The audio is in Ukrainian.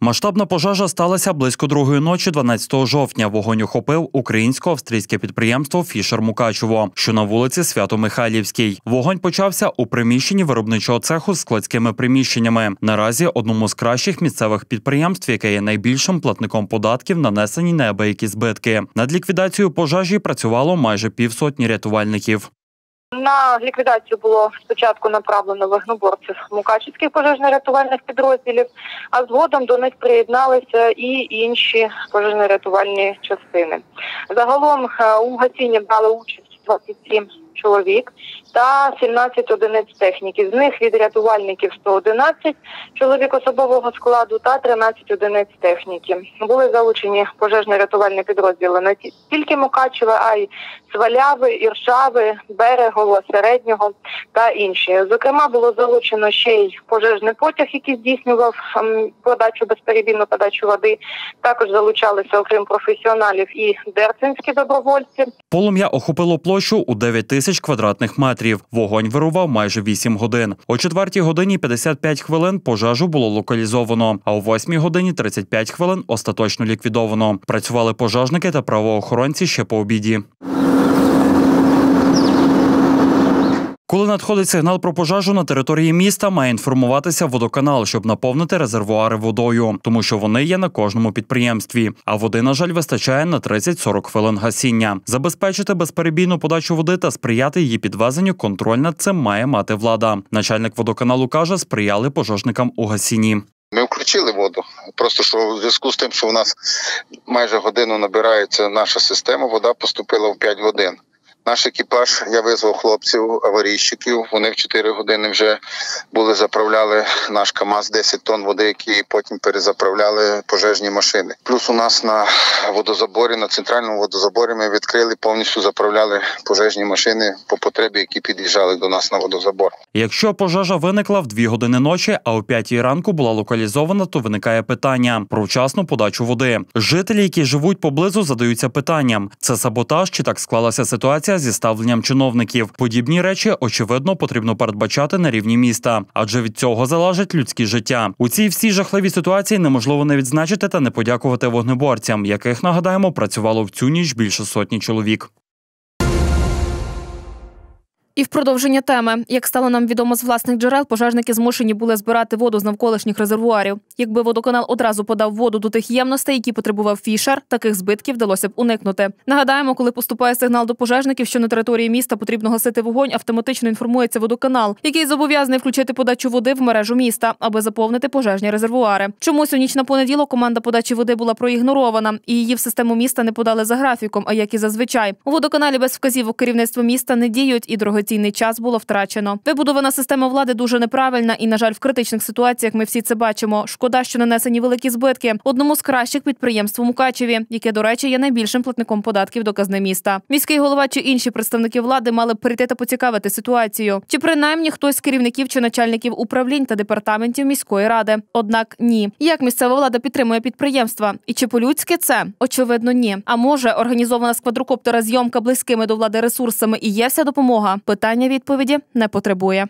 Масштабна пожежа сталася близько другої ночі, 12 жовтня. Вогонь охопив українсько-австрійське підприємство Фішер Мукачево, що на вулиці Свято-Михайлівській. Вогонь почався у приміщенні виробничого цеху з складськими приміщеннями. Наразі одному з кращих місцевих підприємств, яке є найбільшим платником податків, нанесені неабиякі збитки. Над ліквідацією пожежі працювало майже півсотні рятувальників. На ліквідацію було спочатку направлено вогнеборців мукачівських пожежно-рятувальних підрозділів, а згодом до них приєдналися і інші пожежно-рятувальні частини. Загалом е, у гасінні брали участь 27 чоловік та 17 одиниць техніки. З них від рятувальників 111 чоловік особового складу та 13 одиниць техніки. Були залучені пожежно-рятувальні підрозділи не ті- тільки Мукачева, а й Сваляви, Іршави, Берегово, Середнього та інші. Зокрема, було залучено ще й пожежний потяг, який здійснював ем, подачу безперебійну подачу води. Також залучалися, окрім професіоналів, і дерцинські добровольці. Полум'я охопило площу у 9 тисяч квадратних метрів. Вогонь вирував майже 8 годин. О 4 годині 55 хвилин пожежу було локалізовано, а о 8 годині 35 хвилин остаточно ліквідовано. Працювали пожежники та правоохоронці ще по обіді. Коли надходить сигнал про пожежу на території міста, має інформуватися водоканал, щоб наповнити резервуари водою, тому що вони є на кожному підприємстві. А води, на жаль, вистачає на 30-40 хвилин гасіння. Забезпечити безперебійну подачу води та сприяти її підвезенню контроль над цим має мати влада. Начальник водоканалу каже, сприяли пожежникам у гасінні. Ми включили воду. Просто що в зв'язку з тим, що у нас майже годину набирається наша система, вода поступила в 5 годин. Наш екіпаж, я визвав хлопців, аварійщиків. Вони в 4 години вже були заправляли наш КАМАЗ 10 тонн води, які потім перезаправляли пожежні машини. Плюс у нас на водозаборі, на центральному водозаборі, ми відкрили повністю заправляли пожежні машини по потребі, які під'їжджали до нас на водозабор. Якщо пожежа виникла в 2 години ночі, а о 5 ранку була локалізована, то виникає питання про вчасну подачу води. Жителі, які живуть поблизу, задаються питанням: це саботаж чи так склалася ситуація зі ставленням чиновників. Подібні речі, очевидно, потрібно передбачати на рівні міста, адже від цього залежить людське життя. У цій всій жахливій ситуації неможливо не відзначити та не подякувати вогнеборцям, яких нагадаємо працювало в цю ніч більше сотні чоловік. І в продовження теми, як стало нам відомо з власних джерел, пожежники змушені були збирати воду з навколишніх резервуарів. Якби водоканал одразу подав воду до тих ємностей, які потребував фішер, таких збитків вдалося б уникнути. Нагадаємо, коли поступає сигнал до пожежників, що на території міста потрібно гасити вогонь, автоматично інформується водоканал, який зобов'язаний включити подачу води в мережу міста, аби заповнити пожежні резервуари. Чомусь у ніч на понеділок команда подачі води була проігнорована, і її в систему міста не подали за графіком, а як і зазвичай. У водоканалі без вказівок керівництва міста не діють і дорогоцінний час було втрачено. Вибудована система влади дуже неправильна, і, на жаль, в критичних ситуаціях ми всі це бачимо. Шкода, що нанесені великі збитки одному з кращих підприємств у Мукачеві, яке, до речі, є найбільшим платником податків до казни міста. Міський голова чи інші представники влади мали б прийти та поцікавити ситуацію. Чи принаймні хтось з керівників чи начальників управлінь та департаментів міської ради? Однак ні. Як місцева влада підтримує підприємства? І чи по-людськи це? Очевидно, ні. А може, організована з квадрокоптера зйомка близькими до влади ресурсами і є вся допомога? Питання відповіді не потребує.